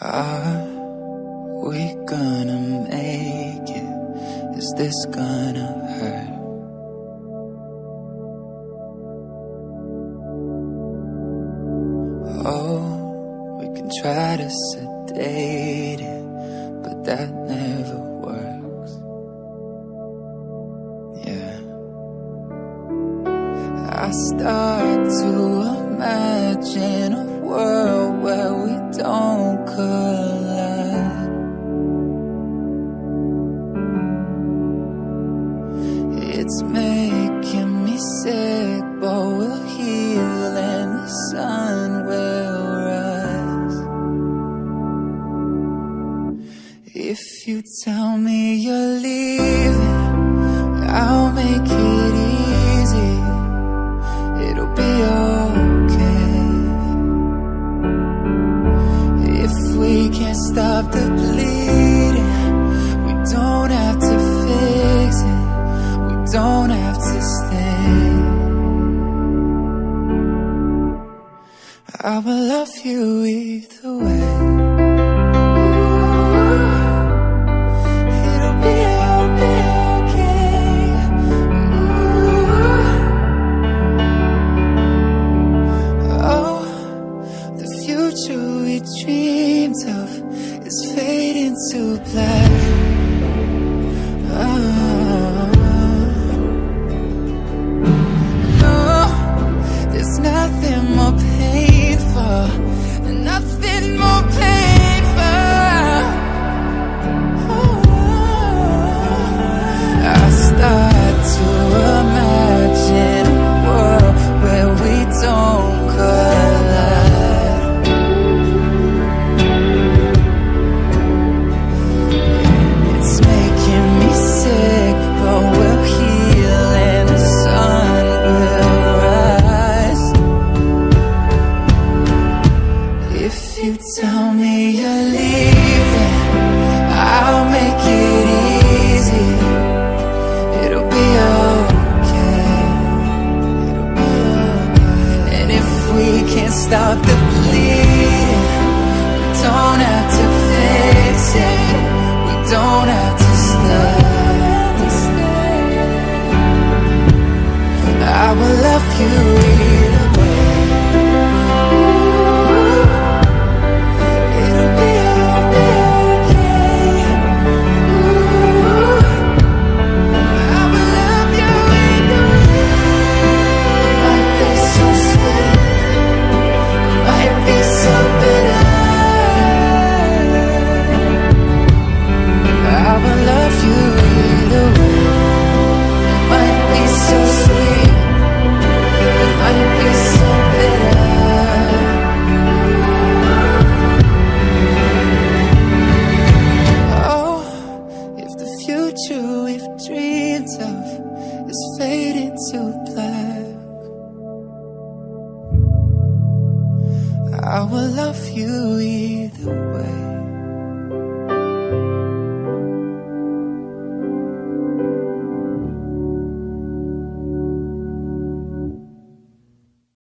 Are we gonna make it? Is this gonna hurt? Oh, we can try to sedate it, but that never works. Yeah. I start to imagine It's making me sick, but we'll heal and the sun will rise. If you tell me you're leaving, I'll make it easy. It'll be okay. If we can't stop the bleeding, I will love you either way. It'll be, okay. Oh, the future we dreamed of is fading to black. Tell me you're leaving, I'll make it easy. It'll be okay. It'll be okay. And if we can't stop the bleeding, we don't have to it. We don't have to stay. I will love you I will love you either way.